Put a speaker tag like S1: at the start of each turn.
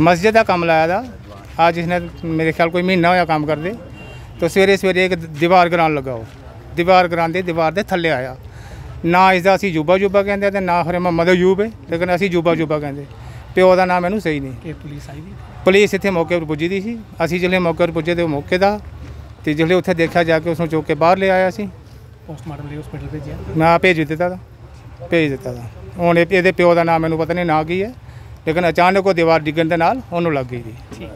S1: ਮਸਜਿਦ ਦਾ ਕੰਮ ਲਾਇਆ ਦਾ ਅੱਜ ਜਿਸਨੇ ਮੇਰੇ ਖਿਆਲ ਕੋਈ ਮਹੀਨਾ ਹੋਇਆ ਕੰਮ ਕਰਦੇ ਤੇ ਸਵੇਰੇ ਸਵੇਰੇ ਇੱਕ ਦੀਵਾਰ ਗਰਾਉਣ ਲੱਗਾ ਉਹ ਦੀਵਾਰ ਗਰਾਉਂਦੇ ਦੀਵਾਰ ਦੇ ਥੱਲੇ ਆਇਆ ਨਾ ਇਸ ਦਾ ਅਸੀਂ ਜੂਬਾ ਜੂਬਾ ਕਹਿੰਦੇ ਤੇ ਨਾ ਹਰੇ ਮੁਹੰਮਦ ਅਯੂਬ ਹੈ ਲੇਕਿਨ ਅਸੀਂ ਜੂਬਾ ਜੂਬਾ ਕਹਿੰਦੇ ਪਿਓ ਦਾ ਨਾਮ ਮੈਨੂੰ ਸਹੀ ਨਹੀਂ
S2: ਇਹ ਪੁਲਿਸ ਆਈ ਵੀ
S1: ਪੁਲਿਸ ਇੱਥੇ ਮੌਕੇ 'ਤੇ ਪੁੱਜੀ ਦੀ ਸੀ ਅਸੀਂ ਜਿਹੜੇ ਮੌਕੇ 'ਤੇ ਪੁੱਜੇ ਤੇ ਉਹ ਮੌਕੇ ਦਾ ਤੇ ਜਿਹੜੇ ਉੱਥੇ ਦੇਖਿਆ ਜਾ ਕੇ ਉਸ ਨੂੰ ਚੁੱਕ ਕੇ ਬਾਹਰ ਲੈ ਆਇਆ ਸੀ
S2: ਪੋਸਟਮਾਰਟਮ ਲਈ ਹਸਪੀਟਲ ਭੇਜਿਆ
S1: ਮੈਂ ਆਪ ਭੇਜ ਦਿੱਤਾ ਤਾ ਭੇਜ ਦਿੱਤਾ ਤਾ ਹੁਣ ਇਹ- ਇਹਦੇ ਪਿਓ ਦਾ ਨਾਮ ਮੈਨੂੰ ਪਤਾ ਨਹੀਂ ਨਾਂ ਕੀ ਹੈ ਲੇਕਿਨ ਅਚਾਨਕ ਉਹ ਦੀਵਾਰ ਡਿੱਗਣ ਦੇ ਨਾਲ ਉਹਨੂੰ ਲੱਗ ਗਈ ਜੀ